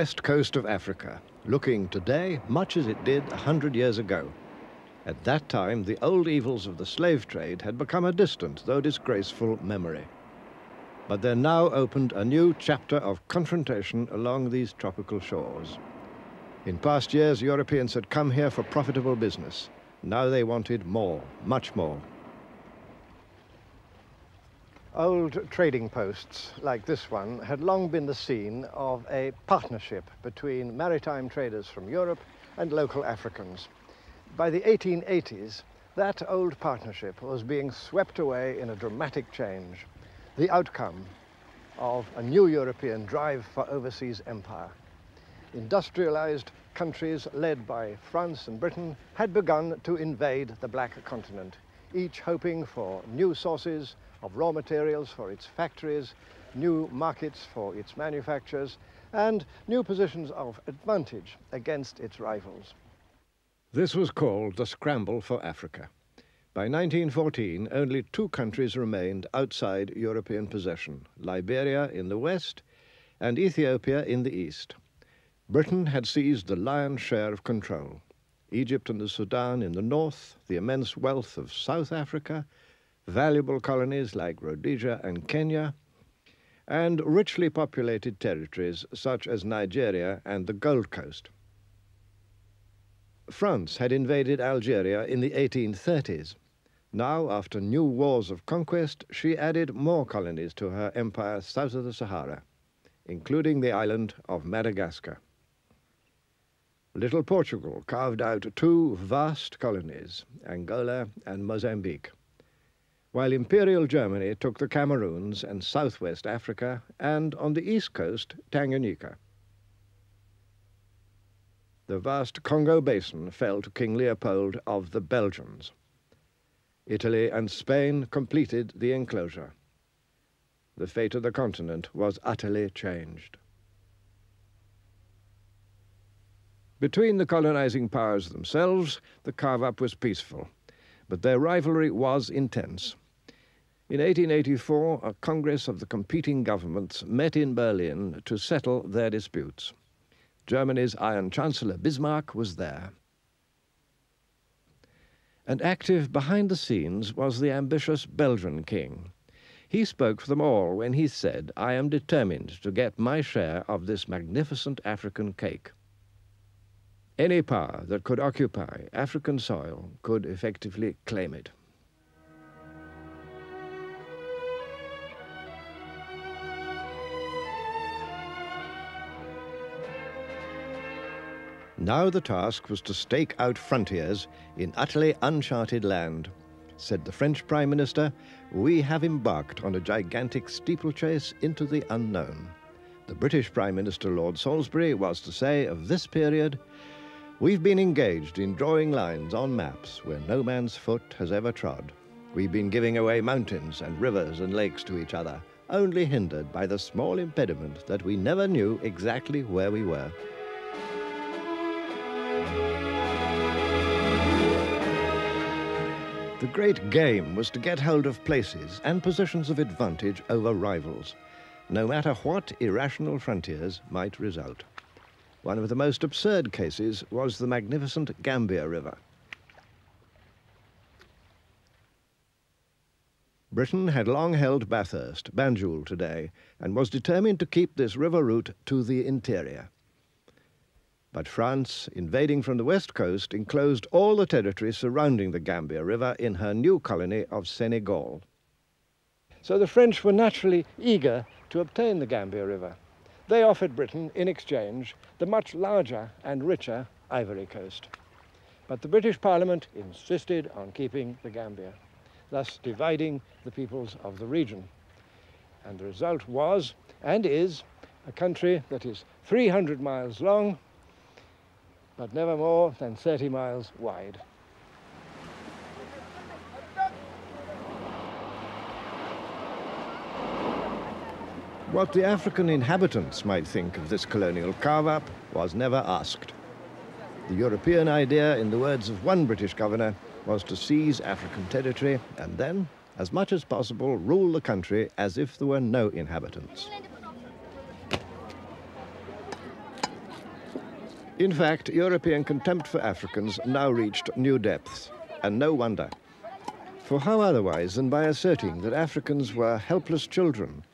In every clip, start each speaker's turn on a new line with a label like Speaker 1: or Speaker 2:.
Speaker 1: west coast of Africa, looking today much as it did a hundred years ago. At that time, the old evils of the slave trade had become a distant, though disgraceful, memory. But there now opened a new chapter of confrontation along these tropical shores. In past years, Europeans had come here for profitable business. Now they wanted more, much more. Old trading posts like this one had long been the scene of a partnership between maritime traders from Europe and local Africans. By the 1880s, that old partnership was being swept away in a dramatic change, the outcome of a new European drive for overseas empire. Industrialized countries led by France and Britain had begun to invade the black continent, each hoping for new sources of raw materials for its factories, new markets for its manufacturers, and new positions of advantage against its rivals. This was called the Scramble for Africa. By 1914, only two countries remained outside European possession, Liberia in the west and Ethiopia in the east. Britain had seized the lion's share of control. Egypt and the Sudan in the north, the immense wealth of South Africa, valuable colonies like Rhodesia and Kenya, and richly populated territories such as Nigeria and the Gold Coast. France had invaded Algeria in the 1830s. Now, after new wars of conquest, she added more colonies to her empire south of the Sahara, including the island of Madagascar. Little Portugal carved out two vast colonies, Angola and Mozambique while Imperial Germany took the Cameroons and southwest Africa, and on the east coast, Tanganyika. The vast Congo basin fell to King Leopold of the Belgians. Italy and Spain completed the enclosure. The fate of the continent was utterly changed. Between the colonizing powers themselves, the carve-up was peaceful, but their rivalry was intense. In 1884, a congress of the competing governments met in Berlin to settle their disputes. Germany's Iron Chancellor Bismarck was there. And active behind the scenes was the ambitious Belgian king. He spoke for them all when he said, I am determined to get my share of this magnificent African cake. Any power that could occupy African soil could effectively claim it. Now the task was to stake out frontiers in utterly uncharted land. Said the French Prime Minister, we have embarked on a gigantic steeplechase into the unknown. The British Prime Minister Lord Salisbury was to say of this period, We've been engaged in drawing lines on maps where no man's foot has ever trod. We've been giving away mountains and rivers and lakes to each other, only hindered by the small impediment that we never knew exactly where we were. The great game was to get hold of places and positions of advantage over rivals, no matter what irrational frontiers might result. One of the most absurd cases was the magnificent Gambia River. Britain had long held Bathurst, Banjul today, and was determined to keep this river route to the interior. But France, invading from the west coast, enclosed all the territory surrounding the Gambia River in her new colony of Senegal. So the French were naturally eager to obtain the Gambia River. They offered Britain, in exchange, the much larger and richer Ivory Coast. But the British Parliament insisted on keeping the Gambia, thus dividing the peoples of the region. And the result was, and is, a country that is 300 miles long but never more than 30 miles wide. What the African inhabitants might think of this colonial carve-up was never asked. The European idea, in the words of one British governor, was to seize African territory and then, as much as possible, rule the country as if there were no inhabitants. In fact, European contempt for Africans now reached new depths, and no wonder. For how otherwise than by asserting that Africans were helpless children,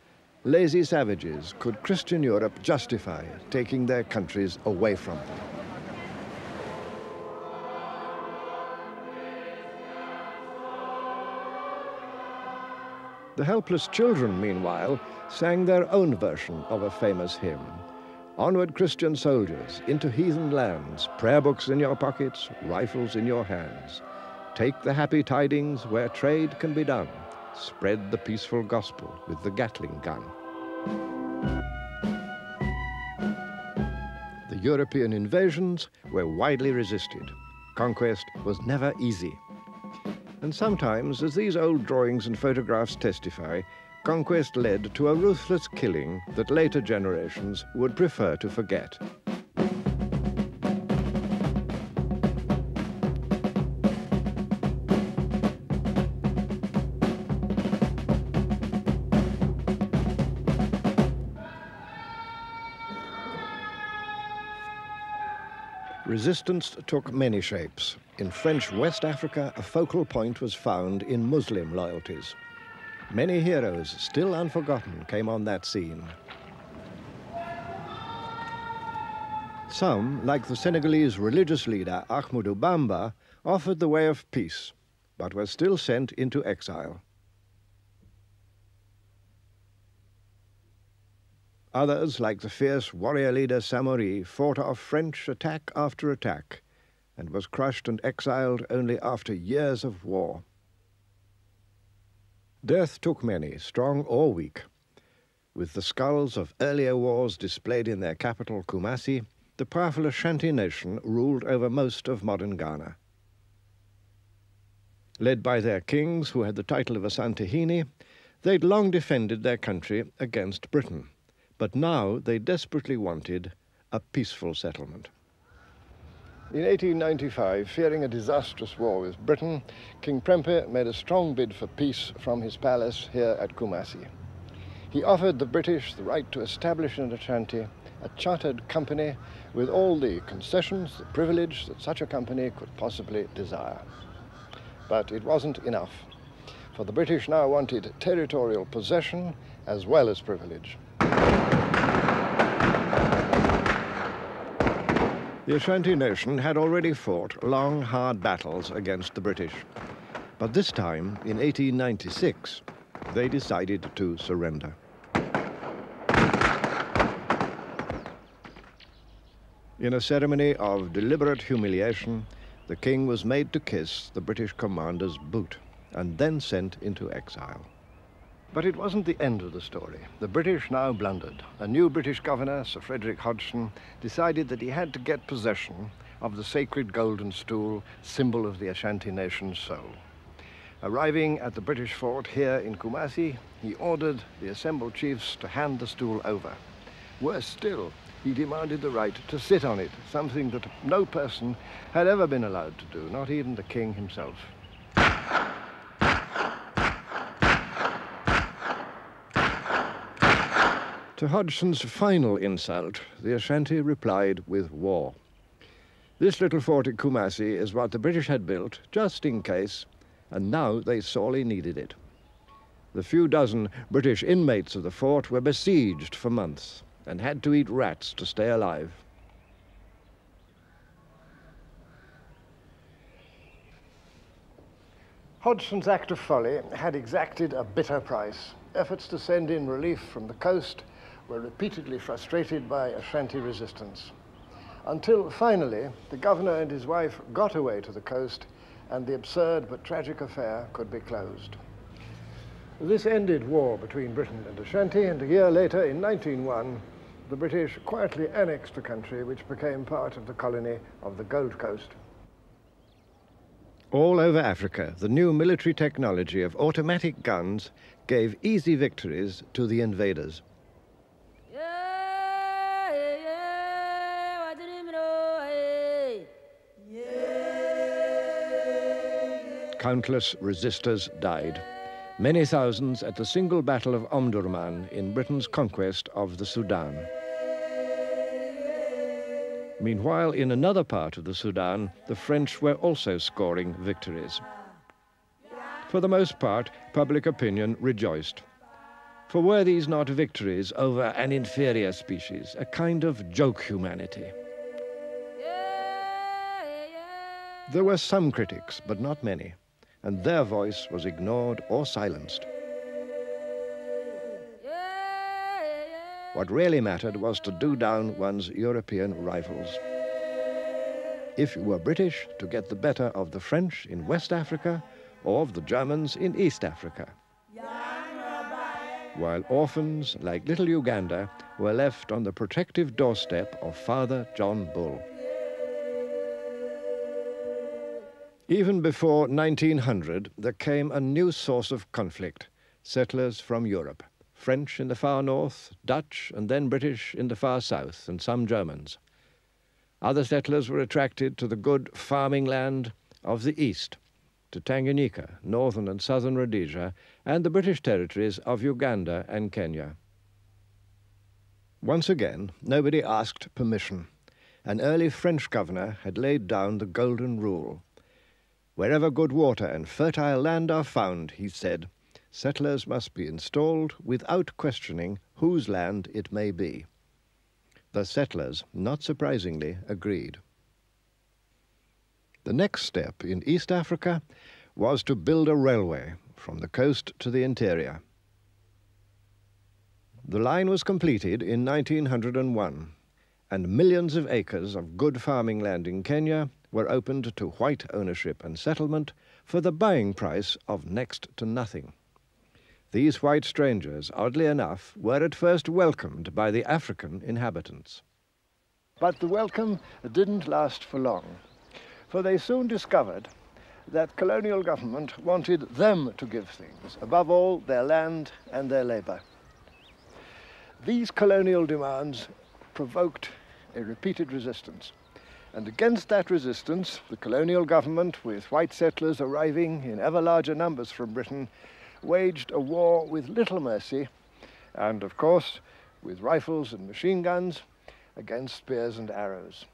Speaker 1: lazy savages, could Christian Europe justify taking their countries away from them? The helpless children, meanwhile, sang their own version of a famous hymn. Onward, Christian soldiers, into heathen lands, prayer books in your pockets, rifles in your hands. Take the happy tidings where trade can be done. Spread the peaceful gospel with the Gatling gun. The European invasions were widely resisted. Conquest was never easy. And sometimes, as these old drawings and photographs testify, conquest led to a ruthless killing that later generations would prefer to forget. Resistance took many shapes. In French West Africa, a focal point was found in Muslim loyalties. Many heroes, still unforgotten, came on that scene. Some, like the Senegalese religious leader Ahmadou Bamba, offered the way of peace, but were still sent into exile. Others, like the fierce warrior leader Samori, fought off French attack after attack and was crushed and exiled only after years of war. Death took many, strong or weak. With the skulls of earlier wars displayed in their capital, Kumasi, the powerful Ashanti nation ruled over most of modern Ghana. Led by their kings, who had the title of Asantehene, they'd long defended their country against Britain. But now they desperately wanted a peaceful settlement. In 1895, fearing a disastrous war with Britain, King Prempeh made a strong bid for peace from his palace here at Kumasi. He offered the British the right to establish in Ashanti a chartered company with all the concessions, the privilege that such a company could possibly desire. But it wasn't enough, for the British now wanted territorial possession as well as privilege. The Ashanti nation had already fought long, hard battles against the British. But this time, in 1896, they decided to surrender. In a ceremony of deliberate humiliation, the king was made to kiss the British commander's boot and then sent into exile. But it wasn't the end of the story. The British now blundered. A new British governor, Sir Frederick Hodgson, decided that he had to get possession of the sacred golden stool, symbol of the Ashanti nation's soul. Arriving at the British fort here in Kumasi, he ordered the assembled chiefs to hand the stool over. Worse still, he demanded the right to sit on it, something that no person had ever been allowed to do, not even the king himself. To Hodgson's final insult, the Ashanti replied with war. This little fort at Kumasi is what the British had built, just in case, and now they sorely needed it. The few dozen British inmates of the fort were besieged for months and had to eat rats to stay alive. Hodgson's act of folly had exacted a bitter price. Efforts to send in relief from the coast were repeatedly frustrated by Ashanti resistance. Until finally, the governor and his wife got away to the coast and the absurd but tragic affair could be closed. This ended war between Britain and Ashanti, and a year later, in 1901, the British quietly annexed the country, which became part of the colony of the Gold Coast. All over Africa, the new military technology of automatic guns gave easy victories to the invaders. Countless resistors died. Many thousands at the single battle of Omdurman in Britain's conquest of the Sudan. Meanwhile, in another part of the Sudan, the French were also scoring victories. For the most part, public opinion rejoiced. For were these not victories over an inferior species, a kind of joke humanity? There were some critics, but not many, and their voice was ignored or silenced. What really mattered was to do down one's European rivals. If you were British, to get the better of the French in West Africa or of the Germans in East Africa. While orphans, like little Uganda, were left on the protective doorstep of Father John Bull. Even before 1900, there came a new source of conflict, settlers from Europe. French in the far north, Dutch and then British in the far south, and some Germans. Other settlers were attracted to the good farming land of the east, to Tanganyika, northern and southern Rhodesia, and the British territories of Uganda and Kenya. Once again, nobody asked permission. An early French governor had laid down the golden rule. Wherever good water and fertile land are found, he said, settlers must be installed without questioning whose land it may be. The settlers, not surprisingly, agreed. The next step in East Africa was to build a railway from the coast to the interior. The line was completed in 1901, and millions of acres of good farming land in Kenya were opened to white ownership and settlement for the buying price of next to nothing. These white strangers, oddly enough, were at first welcomed by the African inhabitants. But the welcome didn't last for long, for they soon discovered that colonial government wanted them to give things, above all their land and their labour. These colonial demands provoked a repeated resistance. And against that resistance, the colonial government, with white settlers arriving in ever larger numbers from Britain, waged a war with little mercy, and of course, with rifles and machine guns against spears and arrows.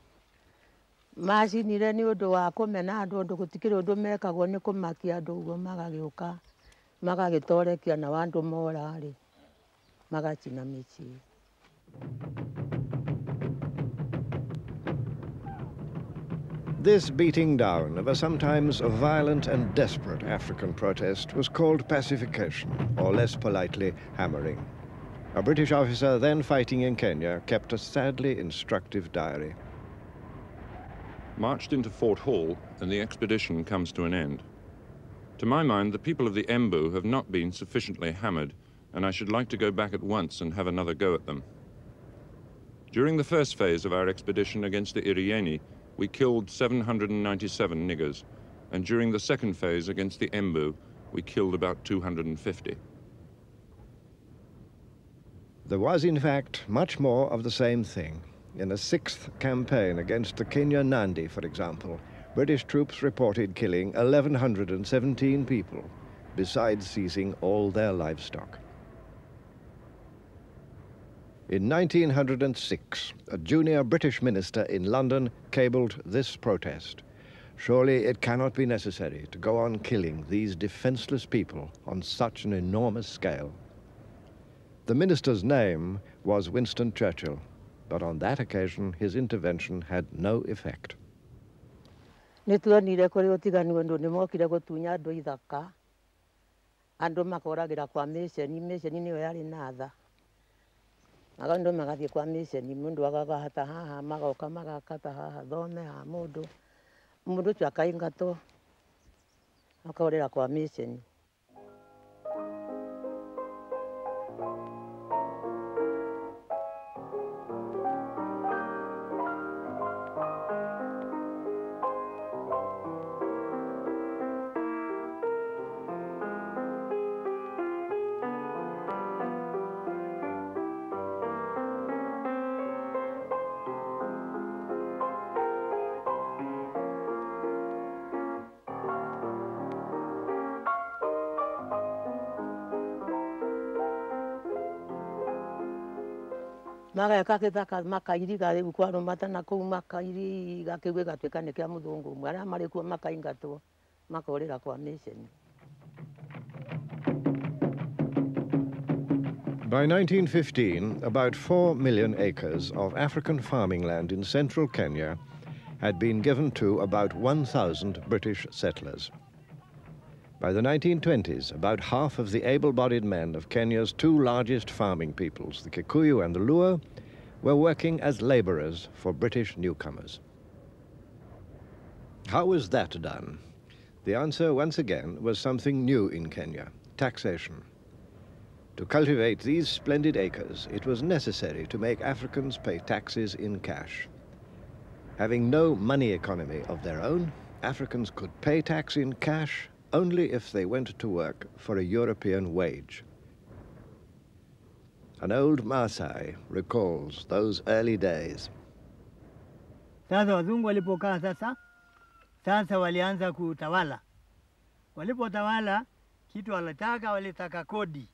Speaker 1: This beating down of a sometimes violent and desperate African protest was called pacification, or less politely, hammering. A British officer then fighting in Kenya kept a sadly instructive diary.
Speaker 2: Marched into Fort Hall, and the expedition comes to an end. To my mind, the people of the Embu have not been sufficiently hammered, and I should like to go back at once and have another go at them. During the first phase of our expedition against the Irieni, we killed 797 niggers, and during the second phase against the Embu, we killed about 250.
Speaker 1: There was, in fact, much more of the same thing. In a sixth campaign against the Kenya Nandi, for example, British troops reported killing 1,117 people, besides seizing all their livestock. In 1906, a junior British minister in London cabled this protest. Surely it cannot be necessary to go on killing these defenseless people on such an enormous scale. The minister's name was Winston Churchill, but on that occasion his intervention had no effect.
Speaker 3: nĩ tuonire kũrĩ ũtigani ũndũ nĩ mokire gũtunya andũ ithaka andũ makoragĩra kwa mĩceni mĩceni nĩyo yarĩ na tha magando magathie kwa mission mundu agagahata haha magoka magakata haha thome ha mundu mundu tu akaingatwo akaurira kwa mission. Na makairi arĩa marĩ kuo makaingatwo makorĩra kwa mĩceni
Speaker 1: By 1915, about 4 million acres of African farming land in central Kenya had been given to about 1,000 British settlers. By the 1920s, about half of the able-bodied men of Kenya's two largest farming peoples, the Kikuyu and the Luo, were working as laborers for British newcomers. How was that done? The answer, once again, was something new in Kenya, taxation. To cultivate these splendid acres, it was necessary to make Africans pay taxes in cash. Having no money economy of their own, Africans could pay tax in cash only if they went to work for a European wage. An old Maasai recalls those early days.
Speaker 4: Sasa wazungu walipokaa sasa, sasa walianza kutawala. Walipotawala, kitu walitaka, walitaka kodi.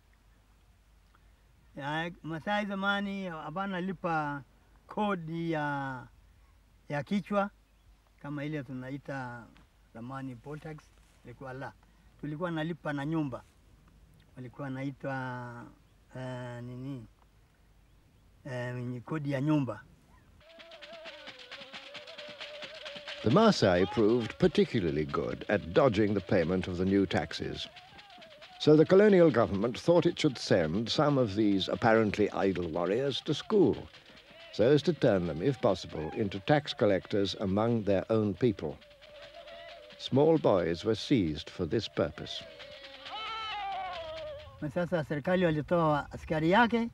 Speaker 4: Masai zamani hapana lipa kodi ya, ya kichwa kama ile tunaita zamani poll tax, ilikuwa la, tulikuwa nalipa na nyumba, walikuwa naitwa uh, nini uh, kodi ya nyumba.
Speaker 1: The Maasai proved particularly good at dodging the payment of the new taxes. So the colonial government thought it should send some of these apparently idle warriors to school, so as to turn them, if possible, into tax collectors among their own people. Small boys were seized for this purpose.
Speaker 4: Na sasa serikali walitoa askari yake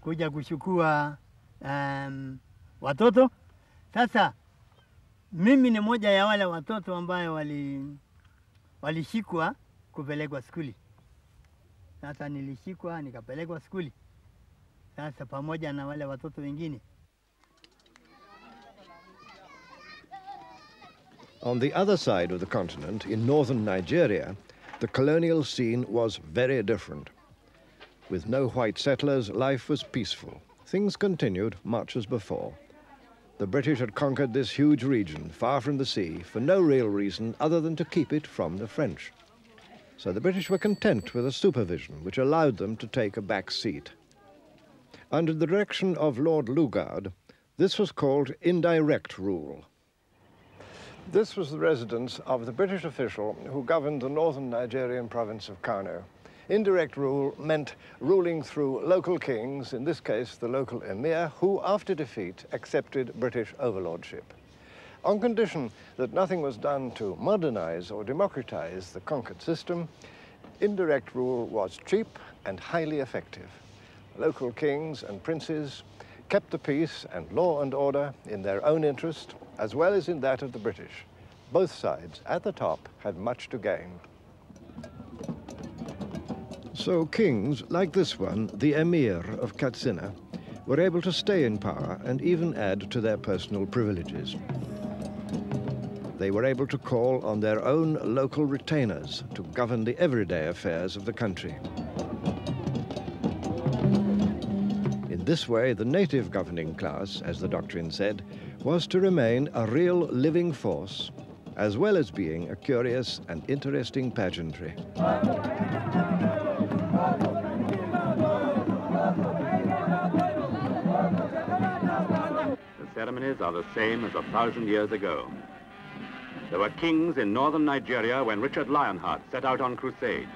Speaker 4: kuja kuchukua um, watoto. Sasa mimi ni moja ya wale watoto ambayo wali walishikwa kupelekwa skuli. Sasa nilishikwa nikapelekwa skuli, sasa pamoja na wale watoto wengine.
Speaker 1: On the other side of the continent, in northern Nigeria, the colonial scene was very different. With no white settlers, life was peaceful. Things continued much as before. The British had conquered this huge region, far from the sea, for no real reason other than to keep it from the French. So the British were content with a supervision which allowed them to take a back seat. Under the direction of Lord Lugard, this was called indirect rule. This was the residence of the British official who governed the northern Nigerian province of Kano. Indirect rule meant ruling through local kings, in this case the local emir, who after defeat accepted British overlordship. On condition that nothing was done to modernize or democratize the conquered system, indirect rule was cheap and highly effective. Local kings and princes kept the peace and law and order in their own interest, as well as in that of the British. Both sides at the top had much to gain. So kings, like this one, the Emir of Katsina, were able to stay in power and even add to their personal privileges. They were able to call on their own local retainers to govern the everyday affairs of the country. This way, the native governing class, as the doctrine said, was to remain a real living force, as well as being a curious and interesting pageantry.
Speaker 5: The ceremonies are the same as a thousand years ago. There were kings in northern Nigeria when Richard Lionheart set out on crusade.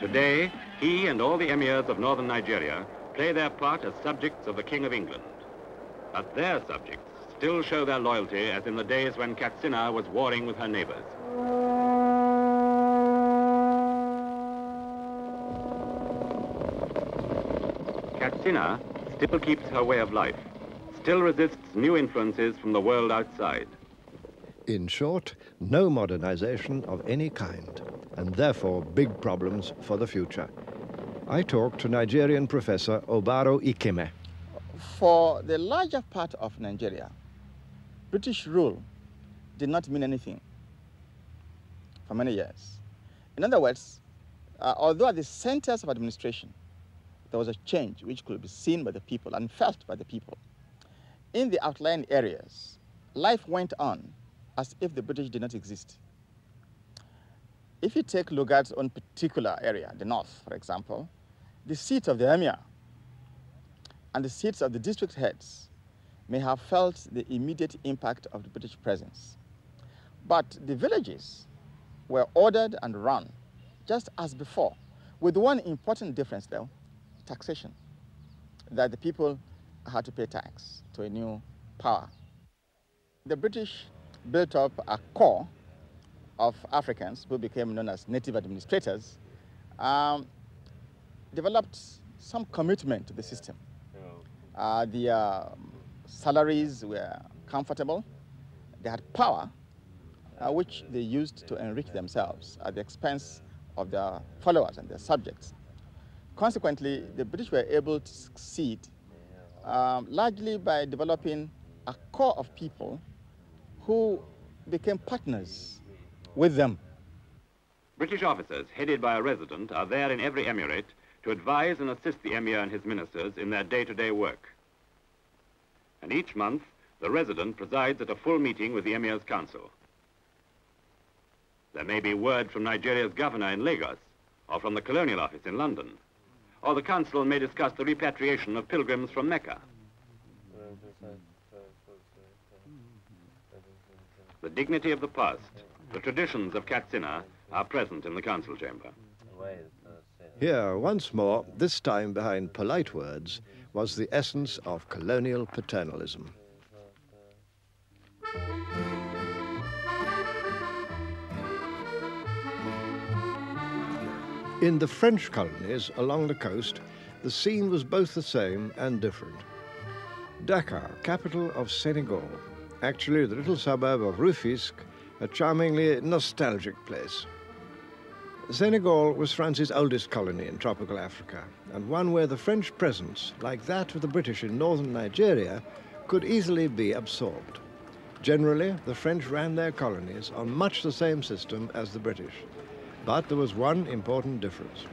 Speaker 5: Today, he and all the emirs of northern Nigeria play their part as subjects of the King of England. But their subjects still show their loyalty as in the days when Katsina was warring with her neighbors. Katsina still keeps her way of life, still resists new influences from the world outside.
Speaker 1: In short, no modernization of any kind, and therefore big problems for the future. I talked to Nigerian professor Obaro Ikime.
Speaker 6: For the larger part of Nigeria, British rule did not mean anything for many years. In other words, uh, although at the centers of administration, there was a change which could be seen by the people and felt by the people. In the outlying areas, life went on as if the British did not exist. If you take Lugard's own particular area, the north, for example, the seat of the emir and the seats of the district heads may have felt the immediate impact of the British presence. But the villages were ordered and run just as before, with one important difference though, taxation, that the people had to pay tax to a new power. The British built up a core of Africans who became known as native administrators, um, developed some commitment to the system. Uh, the uh, salaries were comfortable. They had power, uh, which they used to enrich themselves at the expense of their followers and their subjects. Consequently, the British were able to succeed um, largely by developing a core of people who became partners with them.
Speaker 5: British officers, headed by a resident, are there in every emirate to advise and assist the emir and his ministers in their day-to-day work. And each month, the resident presides at a full meeting with the emir's council. There may be word from Nigeria's governor in Lagos, or from the colonial office in London, or the council may discuss the repatriation of pilgrims from Mecca. The dignity of the past, the traditions of Katsina, are present in the council chamber.
Speaker 1: Here, once more, this time behind polite words, was the essence of colonial paternalism. In the French colonies along the coast, the scene was both the same and different. Dakar, capital of Senegal, actually the little suburb of Rufisque, a charmingly nostalgic place. Senegal was France's oldest colony in tropical Africa, and one where the French presence, like that of the British in northern Nigeria, could easily be absorbed. Generally, the French ran their colonies on much the same system as the British. But there was one important difference.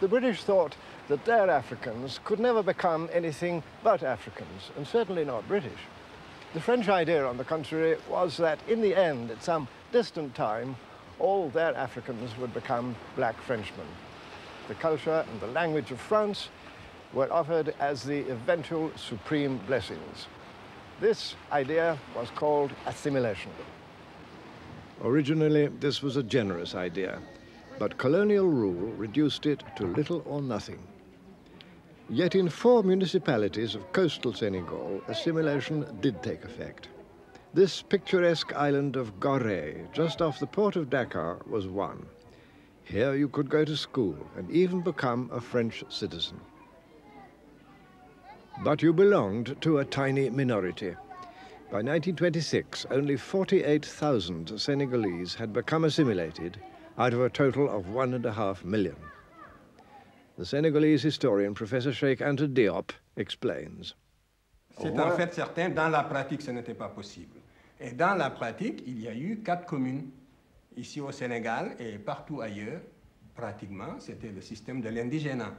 Speaker 1: The British thought that their Africans could never become anything but Africans, and certainly not British. The French idea, on the contrary, was that in the end, at some distant time, all their Africans would become black Frenchmen. The culture and the language of France were offered as the eventual supreme blessings. This idea was called assimilation. Originally, this was a generous idea, but colonial rule reduced it to little or nothing. Yet in four municipalities of coastal Senegal, assimilation did take effect. This picturesque island of Gorée, just off the port of Dakar, was one. Here you could go to school and even become a French citizen. But you belonged to a tiny minority. By 1926, only 48,000 Senegalese had become assimilated out of a total of one and a half million. The Senegalese historian, Professor Sheikh Anta Diop, explains.
Speaker 7: C'est en fait certain, dans la pratique, ce n'était pas possible. Et dans la pratique, il y a eu quatre communes. Ici au Sénégal et partout ailleurs, pratiquement, c'était le système de l'indigénat.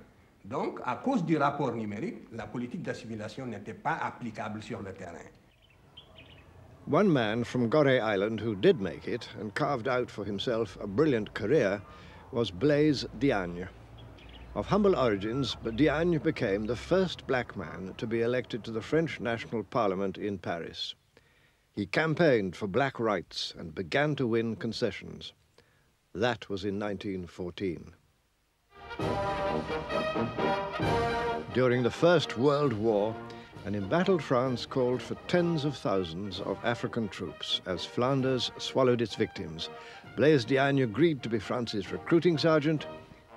Speaker 7: Donc, à cause du rapport numérique, la politique d'assimilation n'était pas applicable sur le terrain.
Speaker 1: One man from Gorée Island who did make it and carved out for himself a brilliant career was Blaise Diagne. Of humble origins, Diagne became the first black man to be elected to the French National Parliament in Paris. He campaigned for black rights and began to win concessions. That was in 1914. During the First World War, an embattled France called for tens of thousands of African troops as Flanders swallowed its victims. Blaise Diagne agreed to be France's recruiting sergeant,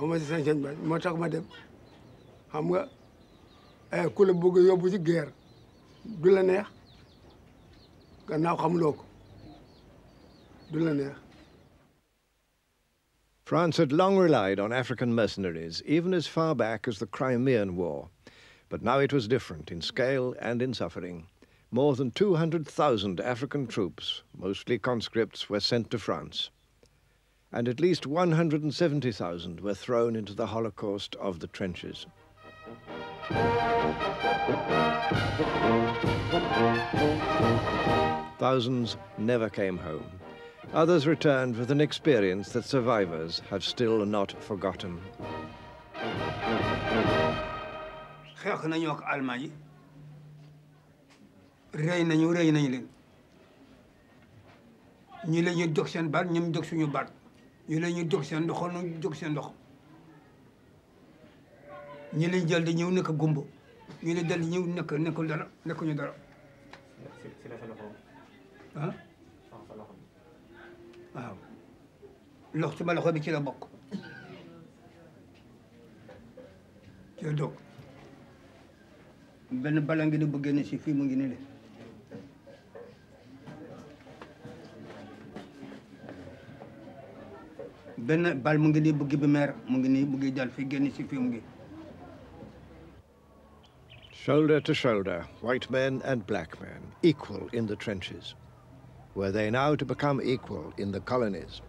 Speaker 8: moo tax ma dem xam nga eh ku la bëgg yóbbu ci guerre du la neex gannaaw ko du la neex
Speaker 1: France had long relied on African mercenaries, even as far back as the Crimean War. But now it was different in scale and in suffering. More than 200,000 African troops, mostly conscripts, were sent to France. And at least 170,000 were thrown into the Holocaust of the trenches. Thousands never came home. Others returned with an experience that survivors have still not forgotten.
Speaker 9: dog seen baat suñu baat ñi la ñuy dog seen ndox ñu dog seen ndox. Ñi lañ jël di ñëw nekk gumba ñi la dal di ñëw nekk nekkul dara nekkuñu dara. Ah waaw lox ci ma loxo bi ci la bokk. La dog. Benn bala ngi ni bu génne si fii mu ngi ni le. Bal mu ngi bi mu ngi dal fii génn
Speaker 1: Shoulder to shoulder, white men and black men, equal in the trenches. Were they now to become equal in the colonies?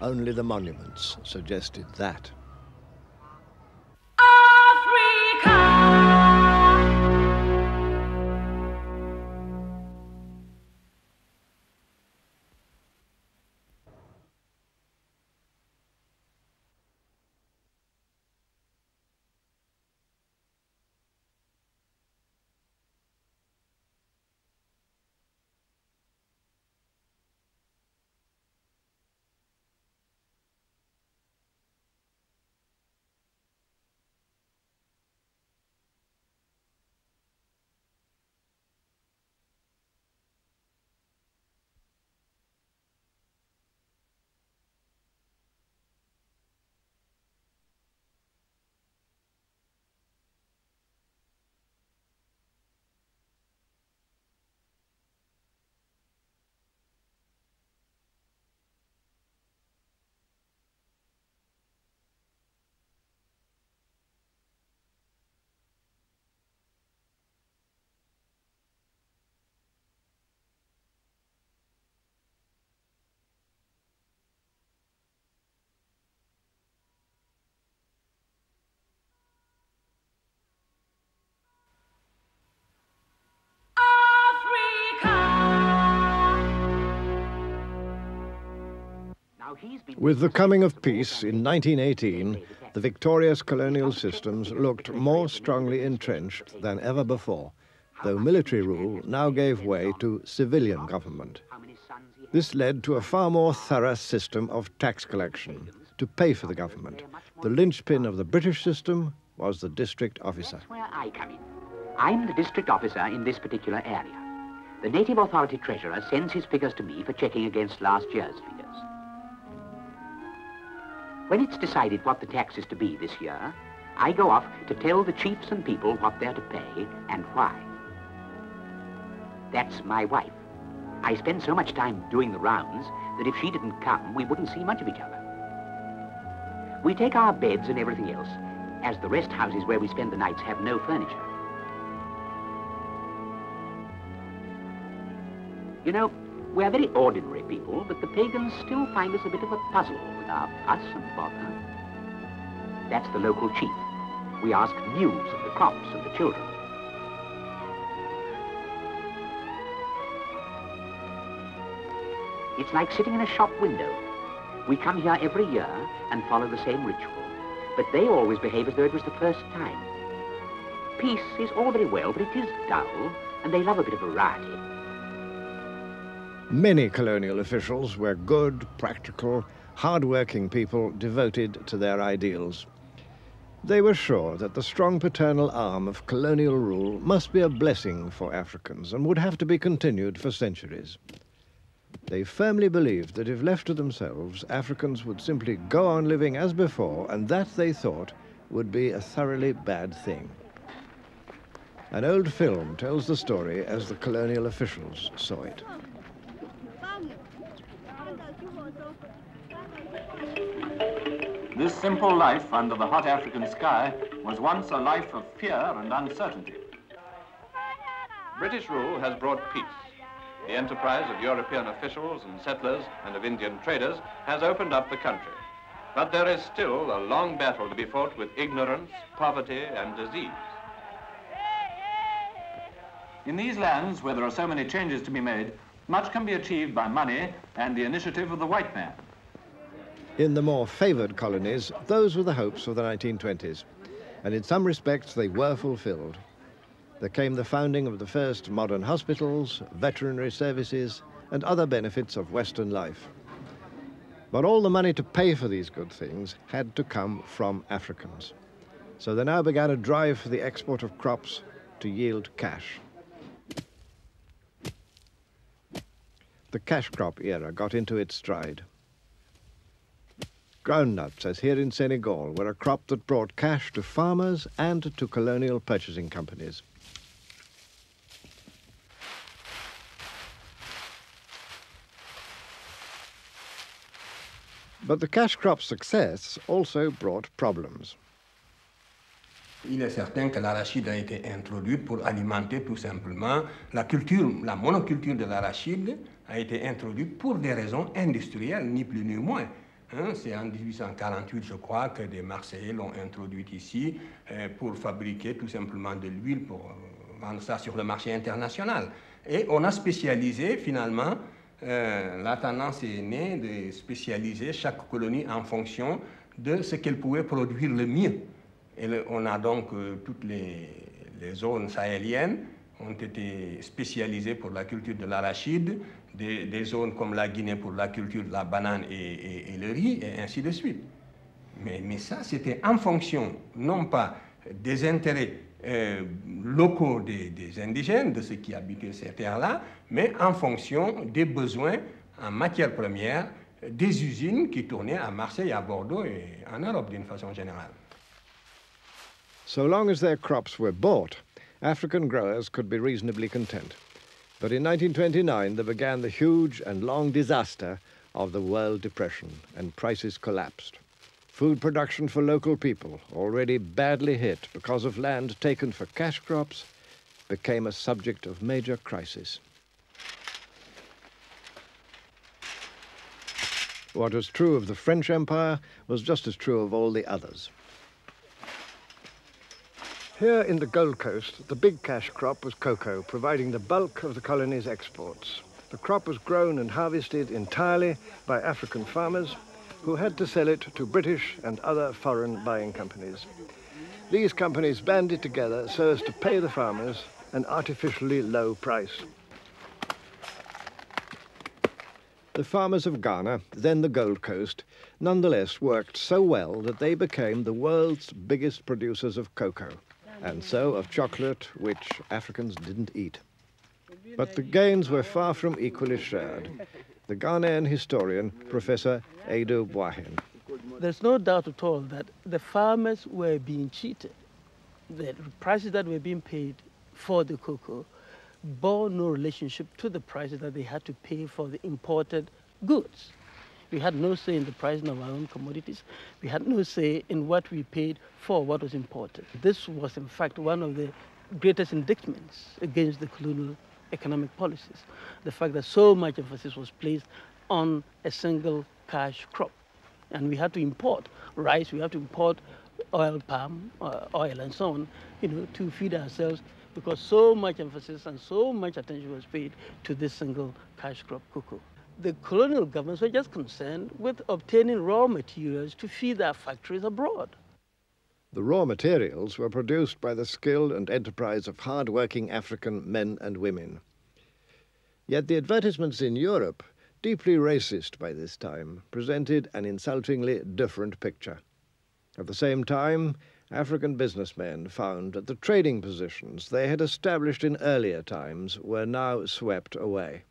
Speaker 1: Only the monuments suggested that. With the coming of peace in 1918, the victorious colonial systems looked more strongly entrenched than ever before, though military rule now gave way to civilian government. This led to a far more thorough system of tax collection to pay for the government. The linchpin of the British system was the district officer.
Speaker 10: That's where I come in. I'm the district officer in this particular area. The native authority treasurer sends his figures to me for checking against last year's figures. When it's decided what the tax is to be this year, I go off to tell the chiefs and people what they're to pay and why. That's my wife. I spend so much time doing the rounds that if she didn't come, we wouldn't see much of each other. We take our beds and everything else, as the rest houses where we spend the nights have no furniture. You know, we are very ordinary people, but the pagans still find us a bit of a puzzle with our fuss and bother. That's the local chief. We ask news of the crops and the children. It's like sitting in a shop window. We come here every year and follow the same ritual, but they always behave as though it was the first time. Peace is all very well, but it is dull, and they love a bit of variety.
Speaker 1: Many colonial officials were good, practical, hard-working people devoted to their ideals. They were sure that the strong paternal arm of colonial rule must be a blessing for Africans and would have to be continued for centuries. They firmly believed that if left to themselves, Africans would simply go on living as before, and that, they thought, would be a thoroughly bad thing. An old film tells the story as the colonial officials saw it.
Speaker 11: This simple life under the hot African sky was once a life of fear and uncertainty. British rule has brought peace. The enterprise of European officials and settlers and of Indian traders has opened up the country. But there is still a long battle to be fought with ignorance, poverty, and disease. In these lands, where there are so many changes to be made, much can be achieved by money and the initiative of the white man.
Speaker 1: In the more favoured colonies, those were the hopes of the 1920s, and in some respects they were fulfilled. There came the founding of the first modern hospitals, veterinary services, and other benefits of Western life. But all the money to pay for these good things had to come from Africans. So they now began a drive for the export of crops to yield cash. The cash crop era got into its stride. Groundnuts, as here in Senegal, were a crop that brought cash to farmers and to colonial purchasing companies. But the cash crop's success also brought problems.
Speaker 7: Il est certain que l'arachide a été introduite pour alimenter tout simplement la culture, la monoculture de l'arachide a été introduite pour des raisons industrielles, ni plus ni moins. Hein, c'est en 1848, je crois, que des Marseillais l'ont introduite ici euh, pour fabriquer tout simplement de l'huile pour euh, vendre ça sur le marché international. Et on a spécialisé finalement, euh, la tendance est née de spécialiser chaque colonie en fonction de ce qu'elle pouvait produire le mieux. Et on a donc toutes les, les zones sahéliennes ont été spécialisées pour la culture de l'arachide, des, zones comme la Guinée pour la culture de la banane et le riz, et ainsi de suite. Mais, mais ça, c'était en fonction, non pas des intérêts euh, locaux des, des, indigènes, de ceux qui habitaient ces terres-là, mais en fonction des besoins en matières premières des usines qui tournaient à Marseille, à Bordeaux et en Europe d'une façon générale.
Speaker 1: So long as their crops were bought, African growers could be reasonably content. But in 1929, there began the huge and long disaster of the World Depression, and prices collapsed. Food production for local people, already badly hit because of land taken for cash crops, became a subject of major crisis. What was true of the French Empire was just as true of all the others. Here in the Gold Coast, the big cash crop was cocoa, providing the bulk of the colony's exports. The crop was grown and harvested entirely by African farmers who had to sell it to British and other foreign buying companies. These companies banded together so as to pay the farmers an artificially low price. The farmers of Ghana, then the Gold Coast, nonetheless worked so well that they became the world's biggest producers of cocoa and so of chocolate, which Africans didn't eat. But the gains were far from equally shared. The Ghanaian historian, Professor Adu Boahen.
Speaker 12: There's no doubt at all that the farmers were being cheated. The prices that were being paid for the cocoa bore no relationship to the prices that they had to pay for the imported goods. We had no say in the pricing of our own commodities. We had no say in what we paid for what was imported. This was, in fact, one of the greatest indictments against the colonial economic policies. The fact that so much emphasis was placed on a single cash crop. And we had to import rice, we had to import oil, palm uh, oil, and so on, you know, to feed ourselves because so much emphasis and so much attention was paid to this single cash crop cocoa the colonial governments were just concerned with obtaining raw materials to feed their factories abroad.
Speaker 1: The raw materials were produced by the skill and enterprise of hard-working African men and women. Yet the advertisements in Europe, deeply racist by this time, presented an insultingly different picture. At the same time, African businessmen found that the trading positions they had established in earlier times were now swept away.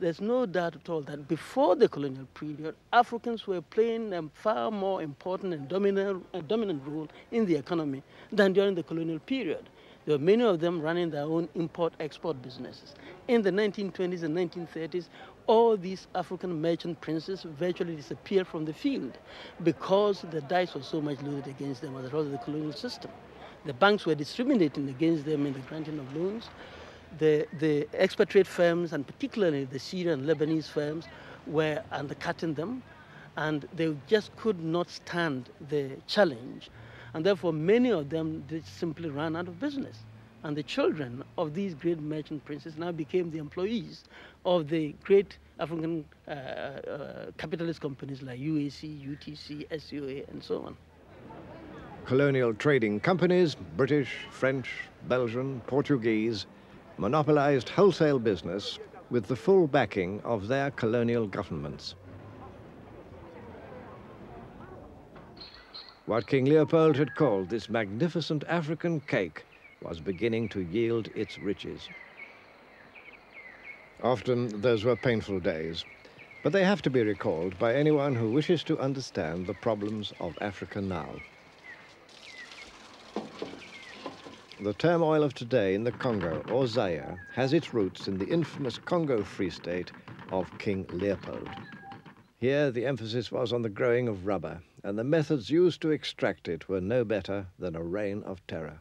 Speaker 12: There's no doubt at all that before the colonial period, Africans were playing a far more important and dominant, dominant role in the economy than during the colonial period. There were many of them running their own import-export businesses. In the 1920s and 1930s, all these African merchant princes virtually disappeared from the field because the dice was so much loaded against them as a result of the colonial system. The banks were discriminating against them in the granting of loans. The, the expatriate firms, and particularly the Syrian Lebanese firms, were undercutting them, and they just could not stand the challenge. And therefore, many of them simply ran out of business. And the children of these great merchant princes now became the employees of the great African uh, uh, capitalist companies like UAC, UTC, SUA, and so on.
Speaker 1: Colonial trading companies, British, French, Belgian, Portuguese, monopolized wholesale business with the full backing of their colonial governments. What King Leopold had called this magnificent African cake was beginning to yield its riches. Often those were painful days, but they have to be recalled by anyone who wishes to understand the problems of Africa now. The turmoil of today in the Congo or Zaire has its roots in the infamous Congo Free State of King Leopold. Here the emphasis was on the growing of rubber, and the methods used to extract it were no better than a reign of terror.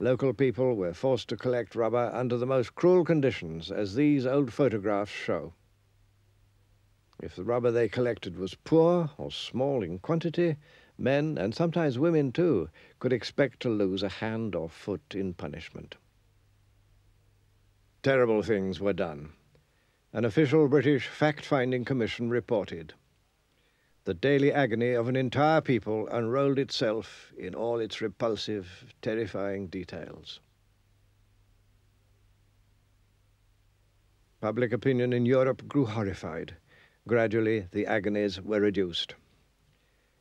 Speaker 1: Local people were forced to collect rubber under the most cruel conditions, as these old photographs show. If the rubber they collected was poor or small in quantity, Men, and sometimes women too, could expect to lose a hand or foot in punishment. Terrible things were done. An official British fact-finding commission reported. The daily agony of an entire people unrolled itself in all its repulsive, terrifying details. Public opinion in Europe grew horrified. Gradually, the agonies were reduced.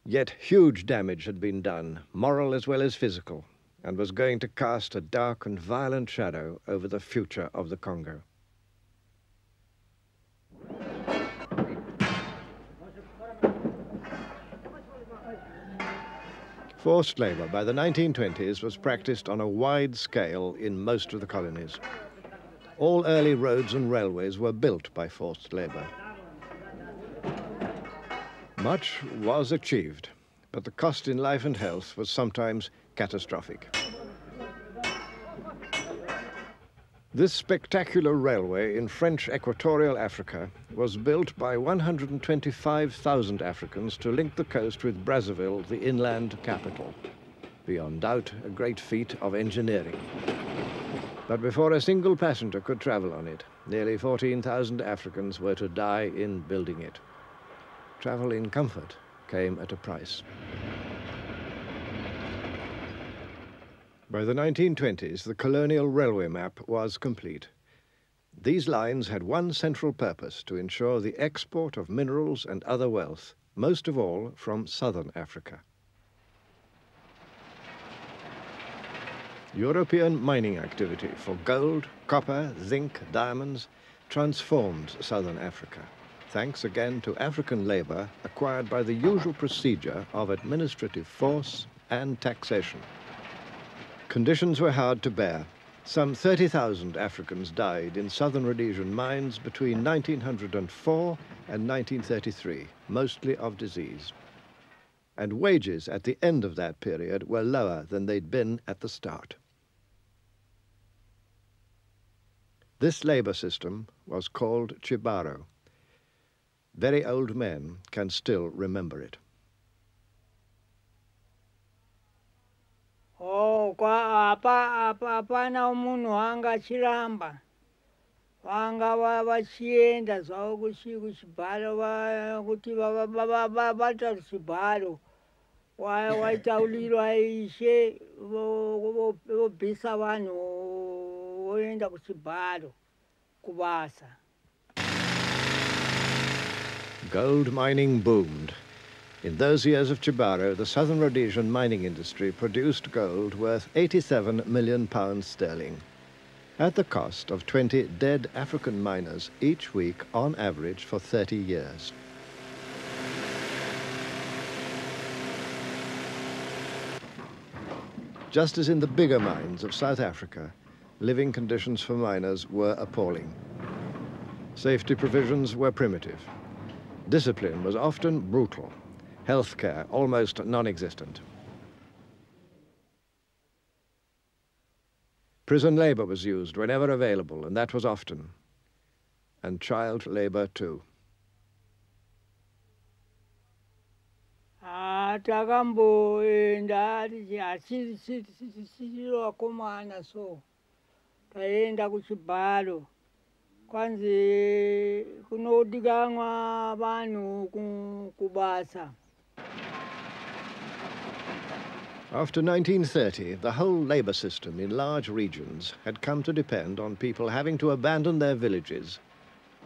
Speaker 1: Yet huge damage had been done, moral as well as physical, and was going to cast a dark and violent shadow over the future of the Congo. Forced labor by the 1920s was practiced on a wide scale in most of the colonies. All early roads and railways were built by forced labor. Much was achieved, but the cost in life and health was sometimes catastrophic. This spectacular railway in French equatorial Africa was built by 125,000 Africans to link the coast with Brazzaville, the inland capital. Beyond doubt, a great feat of engineering. But before a single passenger could travel on it, nearly 14,000 Africans were to die in building it travel in comfort came at a price. By the 1920s, the colonial railway map was complete. These lines had one central purpose to ensure the export of minerals and other wealth, most of all from southern Africa. European mining activity for gold, copper, zinc, diamonds transformed southern Africa thanks again to African labor acquired by the usual procedure of administrative force and taxation. Conditions were hard to bear. Some 30,000 Africans died in southern Rhodesian mines between 1904 and 1933, mostly of disease. And wages at the end of that period were lower than they'd been at the start. This labor system was called Chibaro. Very old men can still remember it.
Speaker 13: Oh, kwa apa apa hapana munhu wanga chiramba vanga vachienda zvavo kuchibharo kuti vata chibharo. Waitaulirwa ishe vobvisa vanhu voenda kuchibharo kubasa
Speaker 1: gold mining boomed. In those years of Chibaro, the southern Rhodesian mining industry produced gold worth 87 million pounds sterling, at the cost of 20 dead African miners each week on average for 30 years. Just as in the bigger mines of South Africa, living conditions for miners were appalling. Safety provisions were primitive. Discipline was often brutal. Healthcare almost non-existent. Prison labor was used whenever available, and that was often. And child labor too.
Speaker 13: Kwanzi kunodikanwa vanhu kubasa
Speaker 1: After 1930, the whole labour system in large regions had come to depend on people having to abandon their villages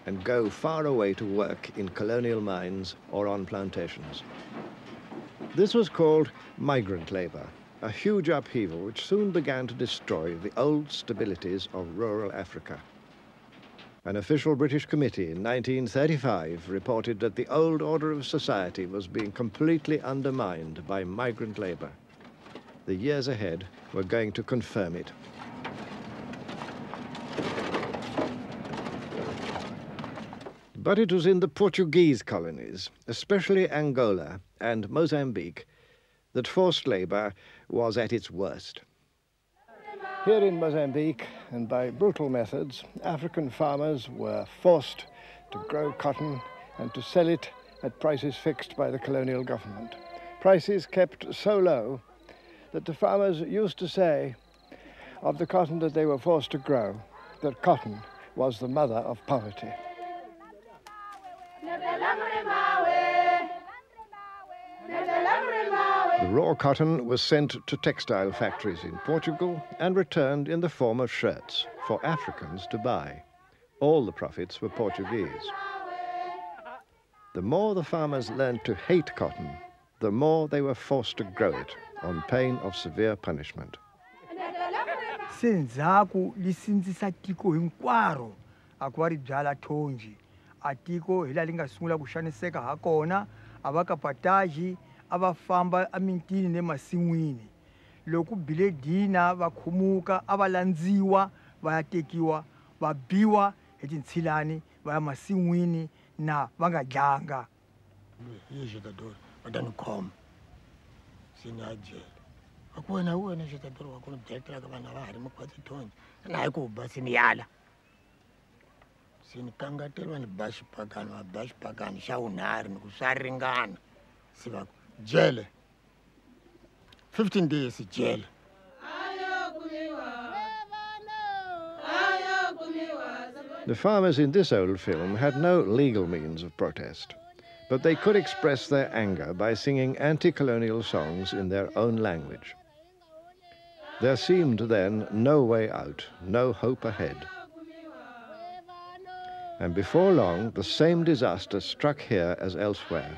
Speaker 1: and go far away to work in colonial mines or on plantations. This was called migrant labour, a huge upheaval which soon began to destroy the old stabilities of rural Africa. An official British committee in 1935 reported that the old order of society was being completely undermined by migrant labour. The years ahead were going to confirm it. But it was in the Portuguese colonies, especially Angola and Mozambique, that forced labour was at its worst. Here in Mozambique, and by brutal methods, African farmers were forced to grow cotton and to sell it at prices fixed by the colonial government. Prices kept so low that the farmers used to say of the cotton that they were forced to grow that cotton was the mother of poverty. The raw cotton was sent to textile factories in Portugal and returned in the form of shirts for Africans to buy. All the profits were Portuguese. The more the farmers learned to hate cotton, the more they were forced to grow it on pain of severe punishment.
Speaker 14: se ndzhaku li sindzisa tiko hinkwaro a ku va a tiko a va famba emitini ni masin'wini loko bile dina va khumuka a va landziwa va ya tekiwa va biwa hi tintshilani va ya masin'wini na va nga dlanga
Speaker 15: hi xitadori va ta ni khoma se ni ya jele a ku wena wena xitadori wa ku ni byetelaka vanhu a va ha ri makhwati thonji na hi ku ba se ni yala se ni kangateliwa ni ba xipakani va ba xipakani xa unharhu ni ku swa ringana se va jele fifteen days jail.
Speaker 1: The farmers in this old film had no legal means of protest, but they could express their anger by singing anti-colonial songs in their own language. There seemed then no way out, no hope ahead. And before long, the same disaster struck here as elsewhere.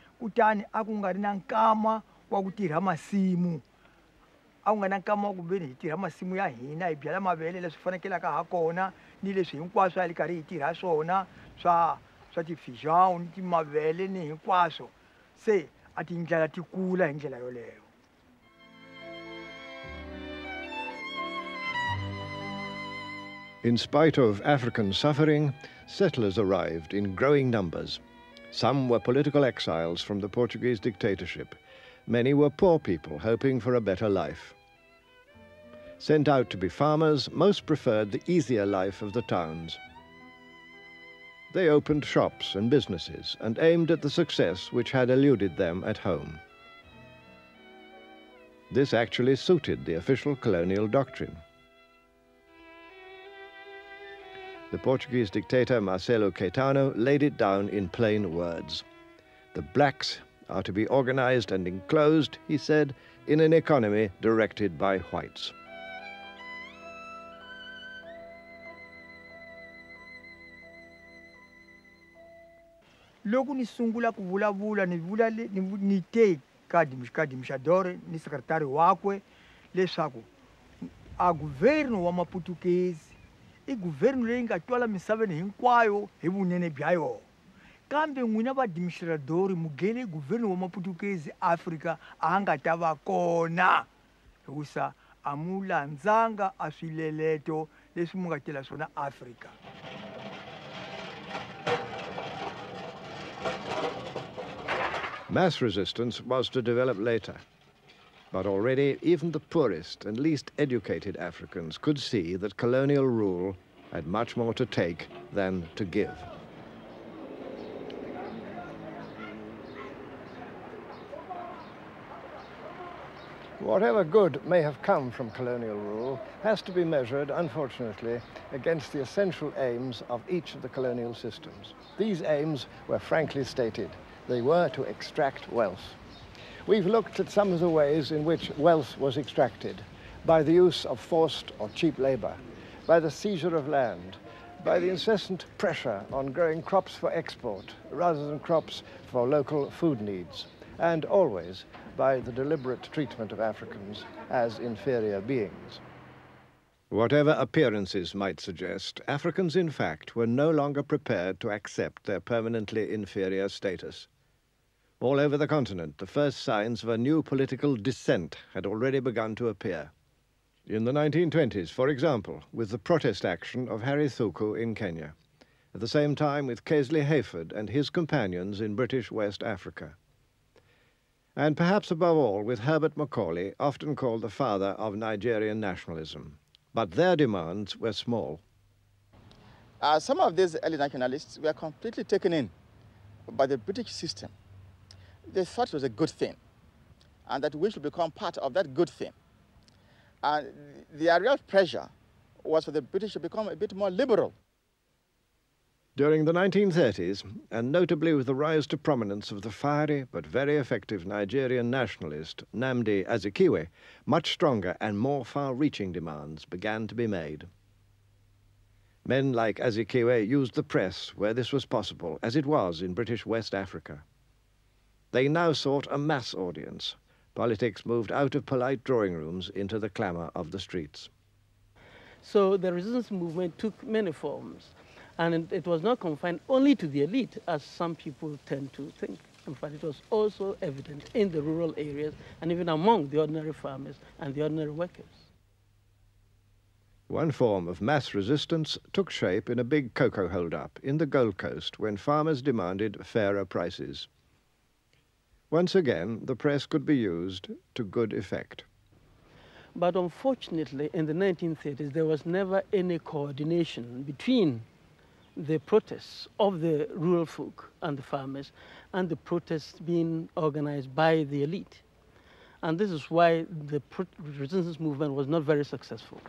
Speaker 14: na nkama wa masimu. Nkama wa hi tirha masimu ya hina hi byala mavele leswi fanekelaka ha kona ni leswi hinkwaswo karhi hi tirha swona swa swa ni timavele ni hinkwaswo. Se a tindlela ti kula hi ndlela yoleyo.
Speaker 1: In spite of African suffering, settlers arrived in growing numbers. Some were political exiles from the Portuguese dictatorship. Many were poor people hoping for a better life. Sent out to be farmers, most preferred the easier life of the towns. They opened shops and businesses and aimed at the success which had eluded them at home. This actually suited the official colonial doctrine. the Portuguese dictator Marcelo Caetano laid it down in plain words. The blacks are to be organized and enclosed, he said, in an economy directed by whites.
Speaker 14: Logo ni te ni wakwe a governo wa maputukezi i leyi nga twala misaveni hinkwayo hi vunene bya yona kambe n'wina wa maputukezi afrika a nga ta va kona. Hikusa a mu landzanga a leswi mu nga tela swona afrika.
Speaker 1: Mass resistance was to develop later. But already, even the poorest and least educated Africans could see that colonial rule had much more to take than to give. Whatever good may have come from colonial rule has to be measured, unfortunately, against the essential aims of each of the colonial systems. These aims were frankly stated. They were to extract wealth. We've looked at some of the ways in which wealth was extracted by the use of forced or cheap labor, by the seizure of land, by the incessant pressure on growing crops for export rather than crops for local food needs, and always by the deliberate treatment of Africans as inferior beings. Whatever appearances might suggest, Africans in fact were no longer prepared to accept their permanently inferior status. All over the continent, the first signs of a new political dissent had already begun to appear. In the 1920s, for example, with the protest action of Harry Thuku in Kenya, at the same time with Casely Hayford and his companions in British West Africa. And perhaps above all with Herbert Macaulay, often called the father of Nigerian nationalism. But their demands were small.
Speaker 6: Uh, some of these early nationalists were completely taken in by the British system. They thought it was a good thing and that we should become part of that good thing. And their real pressure was for the British to become a bit more liberal.
Speaker 1: During the 1930s, and notably with the rise to prominence of the fiery but very effective Nigerian nationalist Nnamdi Azikiwe, much stronger and more far-reaching demands began to be made. Men like Azikiwe used the press where this was possible, as it was in British West Africa. They now sought a mass audience. Politics moved out of polite drawing rooms into the clamour of the streets.
Speaker 12: So the resistance movement took many forms, and it- was not confined only to the elite, as some people tend to think. In fact, it was also evident in the rural areas and even among the ordinary farmers and the ordinary workers.
Speaker 1: One form of mass resistance took shape in a big cocoa hold-up in the Gold Coast when farmers demanded fairer prices. Once again, the press could be used to good effect.
Speaker 12: But unfortunately, in the 1930s, there was never any coordination between the protests of the rural folk and the farmers and the protests being organized by the elite. And this is why the resistance movement was not very successful.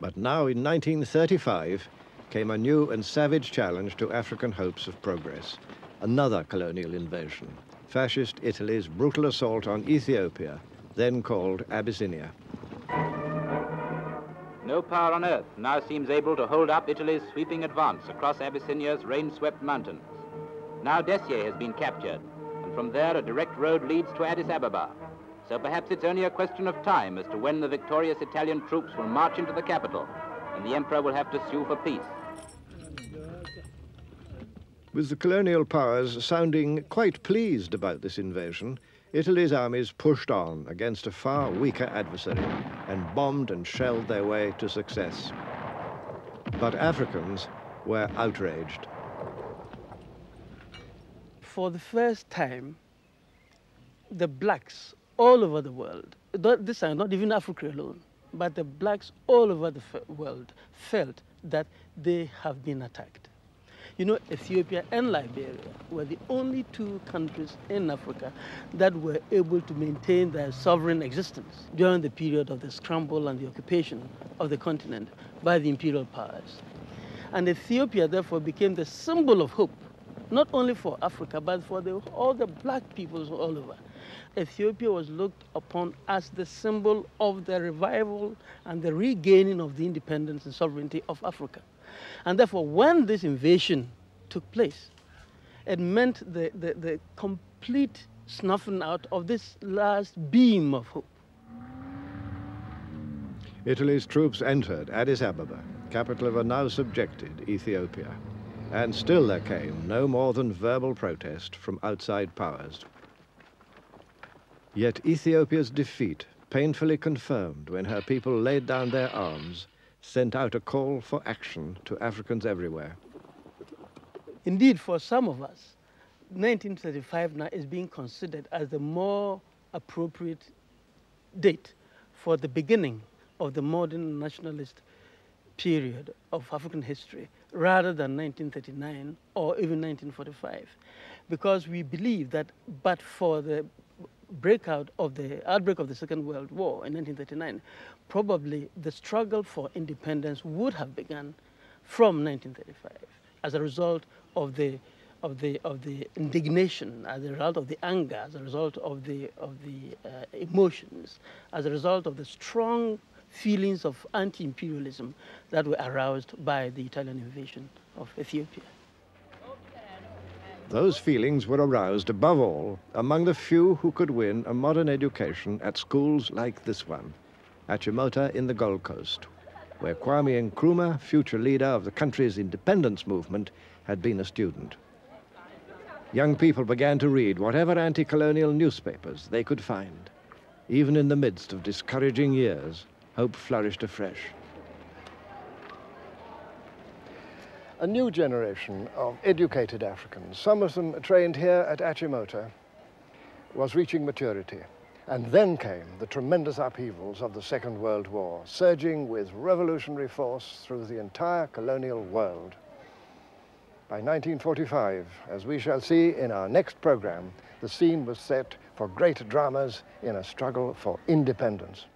Speaker 1: But now in 1935 came a new and savage challenge to African hopes of progress. Another colonial invasion. Fascist Italy's brutal assault on Ethiopia, then called Abyssinia.
Speaker 16: No power on earth now seems able to hold up Italy's sweeping advance across Abyssinia's rain-swept mountains. Now Dessie has been captured, and from there a direct road leads to Addis Ababa. So perhaps it's only a question of time as to when the victorious Italian troops will march into the capital, and the emperor will have to sue for peace.
Speaker 1: With the colonial powers sounding quite pleased about this invasion, Italy's armies pushed on against a far weaker adversary and bombed and shelled their way to success. But Africans were outraged.
Speaker 12: For the first time, the blacks all over the world, this are not even Africa alone, but the blacks all over the world felt that they have been attacked. You know, Ethiopia and Liberia were the only two countries in Africa that were able to maintain their sovereign existence during the period of the scramble and the occupation of the continent by the imperial powers. And Ethiopia, therefore, became the symbol of hope, not only for Africa, but for the, all the black peoples all over. Ethiopia was looked upon as the symbol of the revival and the regaining of the independence and sovereignty of Africa. And therefore, when this invasion took place, It meant the, the, the complete snuffing out of this last beam of hope.
Speaker 1: Italy's troops entered Addis Ababa, capital of a now subjected Ethiopia. And still there came no more than verbal protest from outside powers. Yet Ethiopia's defeat, painfully confirmed when her people laid down their arms, sent out a call for action to Africans everywhere.
Speaker 12: Indeed, for some of us, 1935 now is being considered as the more appropriate date for the beginning of the modern nationalist period of African history rather than 1939 or even 1945 because we believe that but for the breakout of the outbreak of the Second World War in 1939, probably the struggle for independence would have begun from 1935 as a result of the of the of the indignation, as a result of the anger, as a result of the of the uh, emotions, as a result of the strong feelings of anti-imperialism that were aroused by the Italian invasion of Ethiopia.
Speaker 1: Those feelings were aroused above all among the few who could win a modern education at schools like this one, Achimota in the Gold Coast, where Kwame Nkrumah, future leader of the country's independence movement, had been a student. Young people began to read whatever anti-colonial newspapers they could find. Even in the midst of discouraging years, hope flourished afresh. A new generation of educated Africans, some of them trained here at Achimota, was reaching maturity. And then came the tremendous upheavals of the Second World War, surging with revolutionary force through the entire colonial world. By 1945, as we shall see in our next program, the scene was set for great dramas in a struggle for independence.